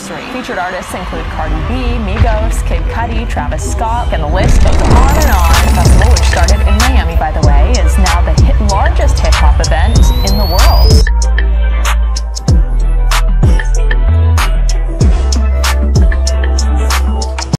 Anniversary. Featured artists include Cardi B, Migos, Kid Cudi, Travis Scott, and the list goes on on.